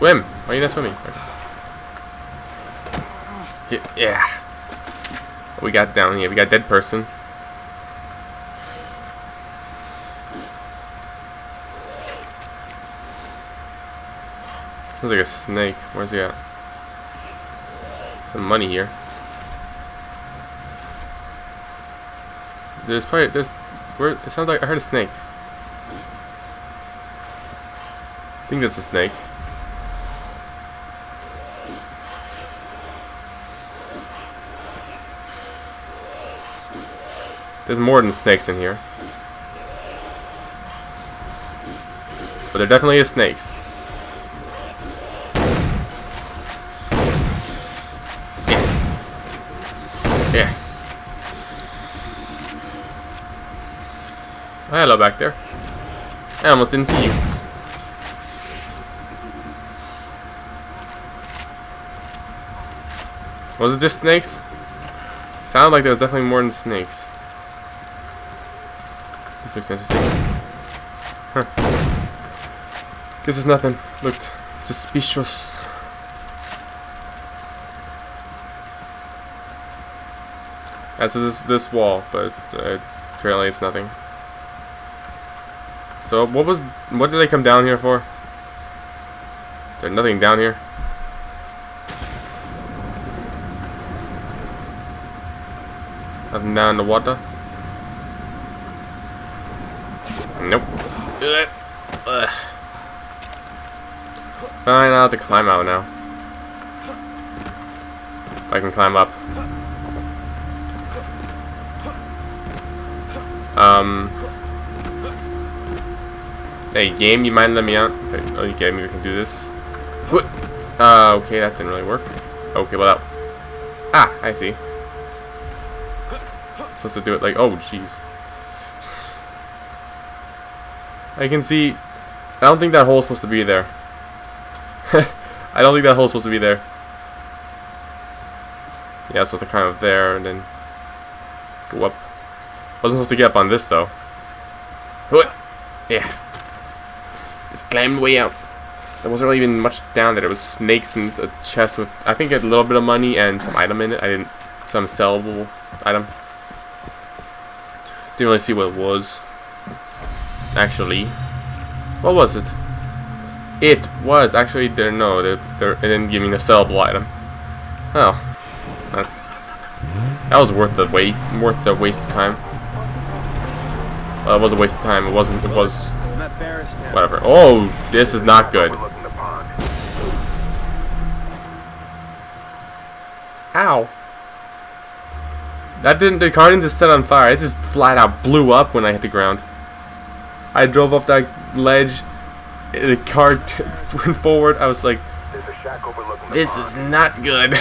Swim! Why are you not swimming? Yeah. What we got down here? We got dead person. Sounds like a snake. Where's he at? Some money here. There's probably there's where it sounds like I heard a snake. I think that's a snake. There's more than snakes in here. But there definitely is snakes. Yeah. Yeah. Oh, hello back there. I almost didn't see you. Was it just snakes? Sounded like there was definitely more than snakes. This looks interesting. Huh. Guess it's nothing. Looked suspicious. That's this this wall, but uh, apparently it's nothing. So what was what did they come down here for? There's nothing down here? Nothing down in the water? Nope. Ugh. Fine, I'll have to climb out now. If I can climb up. Um. Hey, game, you mind letting me out? Okay, oh, maybe we can do this. What? Uh, okay, that didn't really work. Okay, well that... Ah, I see. Supposed to do it like... Oh, jeez. I can see... I don't think that hole's supposed to be there. I don't think that hole's supposed to be there. Yeah, so to kind of there and then go up. Wasn't supposed to get up on this though. Yeah. Just climbed way up. There wasn't really even much down there. There was snakes and a chest with I think a little bit of money and some item in it. I didn't some sellable item. Didn't really see what it was. Actually. What was it? It was actually there. No, they they didn't give me a sellable item. Oh, that's that was worth the wait, worth the waste of time. Well, it was a waste of time. It wasn't. It was whatever. Oh, this is not good. Ow. That didn't. The car didn't just set on fire. It just flat out blew up when I hit the ground. I drove off that ledge the car went forward. I was like, this is not good.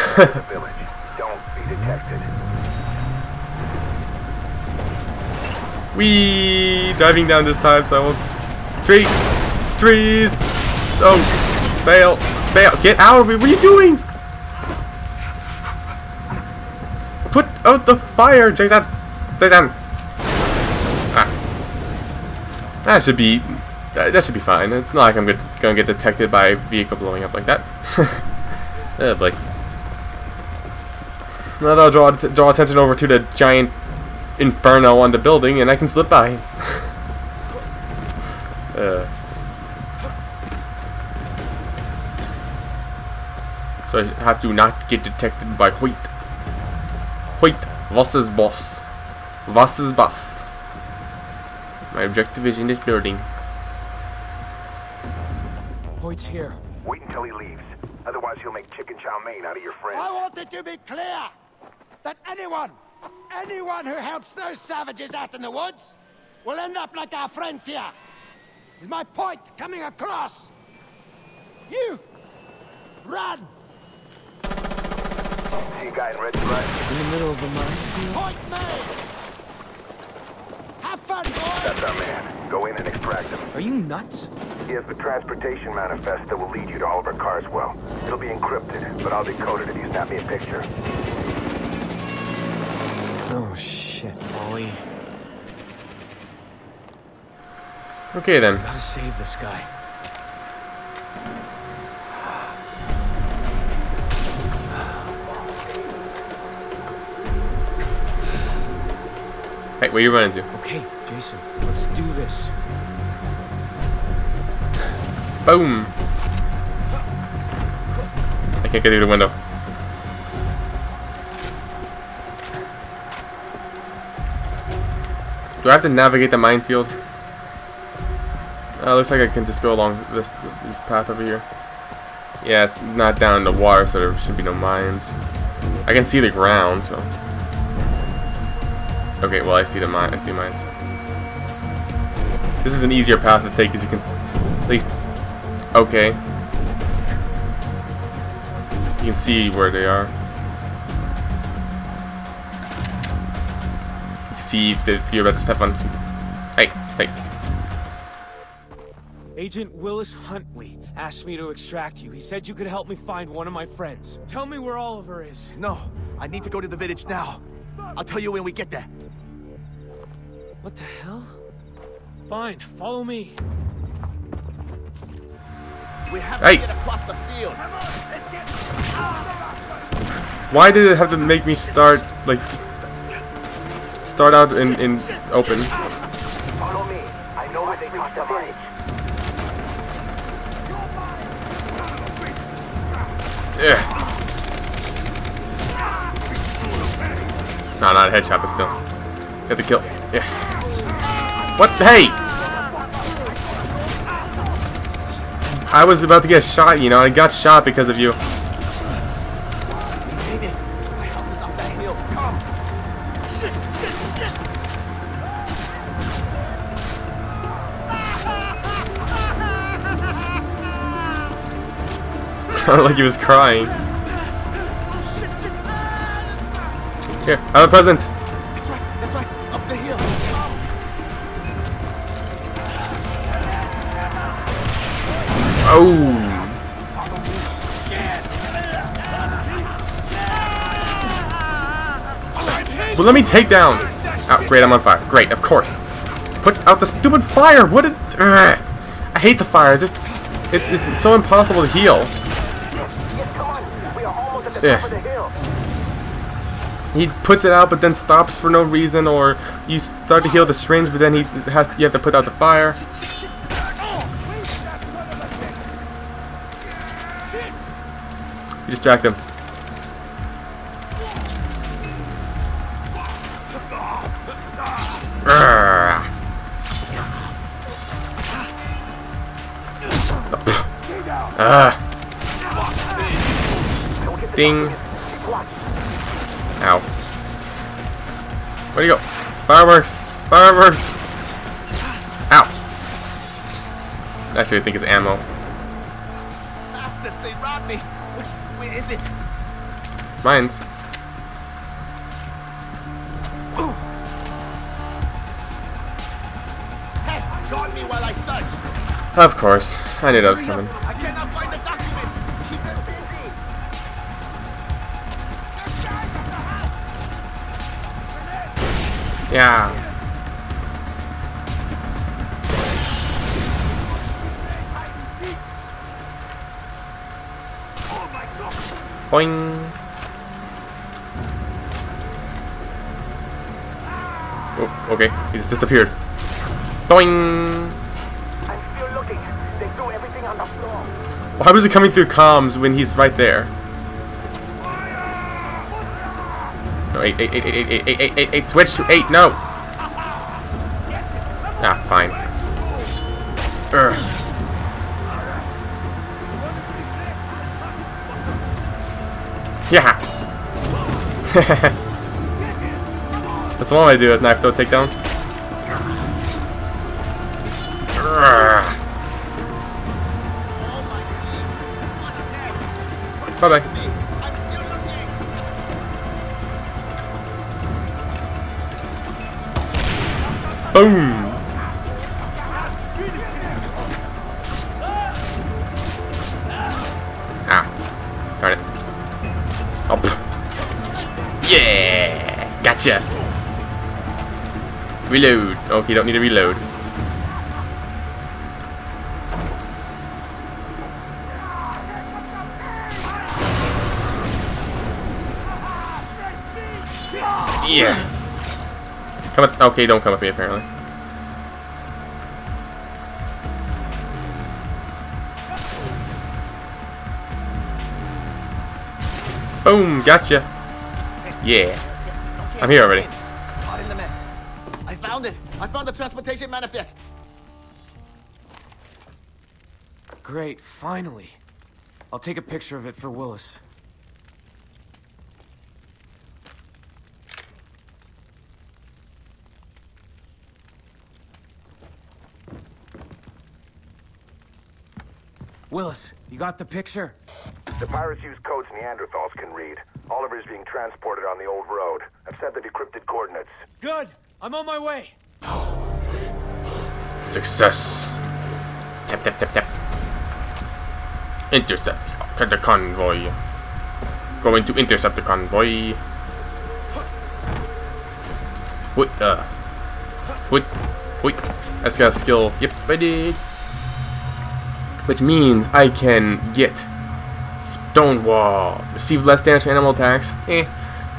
we driving down this time, so I won't. Tree, trees. Oh, fail, fail. Get out of it. What are you doing? Put out the fire, Jason. Jason. That should be that, should be fine. It's not like I'm gonna get detected by a vehicle blowing up like that. oh boy. Now that'll draw, draw attention over to the giant inferno on the building and I can slip by. uh. So I have to not get detected by Hoyt. Hoyt, was boss? Was boss? My objective is in this building. Hoyt's here. Wait until he leaves. Otherwise he'll make chicken chow mein out of your friend. I want it to be clear that anyone, anyone who helps those savages out in the woods will end up like our friends here. Is my point coming across? You! Run! See a guy in red dress? In the middle of the mine. Point me! Have fun, boys! That's our man. Go in and extract him. Are you nuts? He has the transportation manifest that will lead you to Oliver Carswell. It'll be encrypted, but I'll decode it if you snap me a picture. Oh shit, Ollie. Okay then. Gotta save this guy. Alright, where you running to? Okay, Jason, let's do this. Boom! I can't get through the window. Do I have to navigate the minefield? Uh, looks like I can just go along this this path over here. Yeah, it's not down in the water, so there should be no mines. I can see the ground, so. Okay, well I see the mine. I see mines. This is an easier path to take, as you can s- at least. Okay. You can see where they are. You can see that you're about to step on some. Hey, hey. Agent Willis Huntley asked me to extract you. He said you could help me find one of my friends. Tell me where Oliver is. No, I need to go to the village now. I'll tell you when we get there. What the hell? Fine, follow me. We have Hey. to get across the field. Why did it have to make me start like start out in in open? Follow me. I know where they cross the village. Yeah. No, not a headshot, but still. Get the kill. Yeah. What? Hey! I was about to get shot, you know. I got shot because of you. Sounded like he was crying. Here, have a present. Well, let me take down. Oh, great, I'm on fire. Great, of course. Put out the stupid fire. What? A, Ugh. I hate the fire. Just, it, it's so impossible to heal. Yeah. He puts it out, but then stops for no reason, or you start to heal the strings, but then he has you have to put out the fire. You distract him. Ah. Ding. Ow. Where'd you go? Fireworks! Fireworks! Ow! Actually, I think it's ammo. Bastards, they robbed me. Where, where is it? Mine's. Of course. I knew that was coming. Yeah. Boing. Oh, okay. He just disappeared. Boing. Why was he coming through comms when he's right there? No, eight, eight, eight, eight, eight, eight, eight, eight, eight, switch to eight, no! Ah, fine. Urgh. Yeah! That's all I do at knife throw takedown. Boom! Ah. Darn it. Pff. Yeah! Gotcha! Reload. Oh, you don't need to reload. Yeah. Come with, okay, don't come with me apparently. Boom, gotcha. Yeah. I'm here already. Caught in the mess. I found it. I found the transportation manifest. Great, finally. I'll take a picture of it for Willis. Willis, you got the picture? The pirates use codes Neanderthals can read. Oliver's being transported on the old road. I've sent the decrypted coordinates. Good! I'm on my way! Success. Tap tap tap tap. Intercept the convoy. Going to intercept the convoy. Wait, uh. Wait, wait. That's got a skill. Yep, I did. Which means I can get Stonewall. Receive less damage from animal attacks. Eh.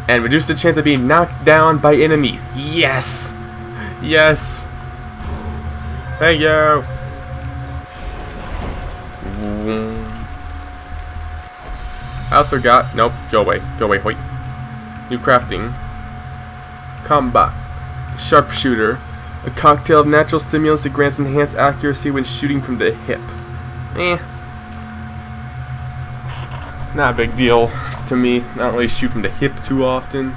And reduce the chance of being knocked down by enemies. Yes! Yes! Thank you! I also got... Nope, go away. Go away, Hoyt. New crafting. Combat. Sharpshooter. A cocktail of natural stimulants that grants enhanced accuracy when shooting from the hip. Eh. Not a big deal to me. Not really shoot from the hip too often.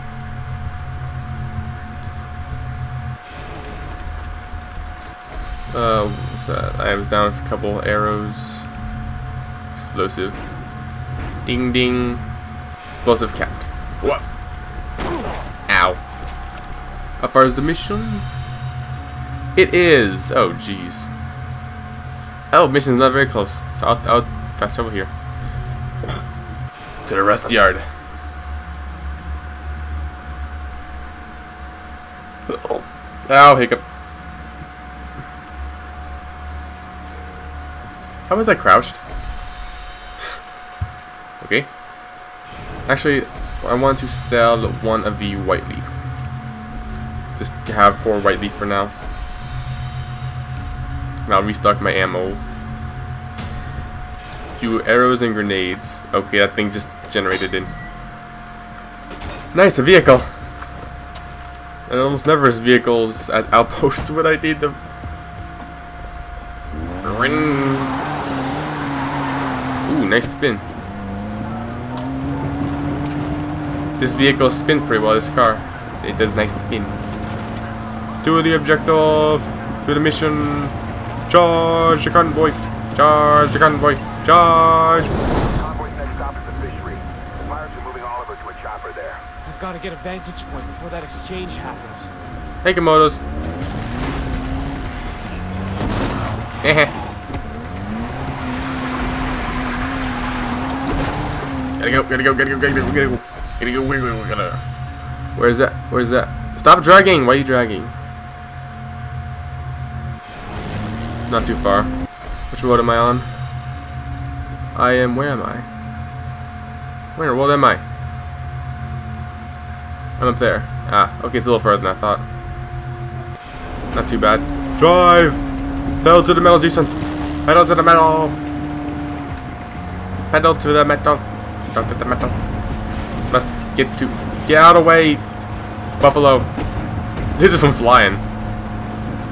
Uh, what's that? I was down with a couple arrows. Explosive. Ding ding. Explosive capped. What? Ow. How far is the mission? It is. Oh, jeez. Oh, mission's not very close. So I'll, I'll pass over here. To the rest yard. Ow, hiccup. How was I crouched? okay. Actually, I want to sell one of the white leaf. Just have four white leaf for now. And I'll restock my ammo. Do arrows and grenades. Okay, that thing just generated in. Nice, a vehicle! And almost never is vehicles at outposts when I need them. Ooh, nice spin. This vehicle spins pretty well, this car. It does nice spins. To the objective! To the mission! Charge the convoy! Charge the convoy! Charge! Convoy's next stop is the fishery. The pirates are moving Oliver to a chopper there. I've got to get a vantage point before that exchange happens. Hey, Komodos. Heh Gotta go, gotta go, gotta go, gotta go, gotta go. Gotta go, gotta go, gotta go. Where's that? Where's that? Stop dragging! Why are you dragging? Not too far. Which road am I on? I am, where am I? Where, what am I? I'm up there. Ah, okay, it's a little further than I thought. Not too bad. Drive! Pedal to the metal, Jason! Pedal to the metal! Pedal to the metal! Pedal to the metal! Must get to... Get out of the way! Buffalo! This is one flying.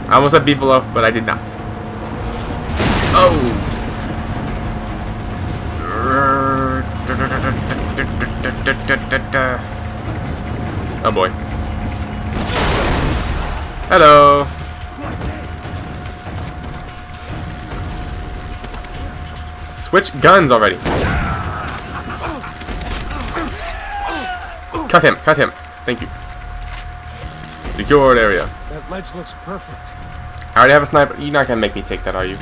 I almost said beefalo, but I did not. Oh! Oh boy. Hello. Switch guns already. Cut him, cut him. Thank you. Secured area. That ledge looks perfect. I already have a sniper. You're not gonna make me take that, are you?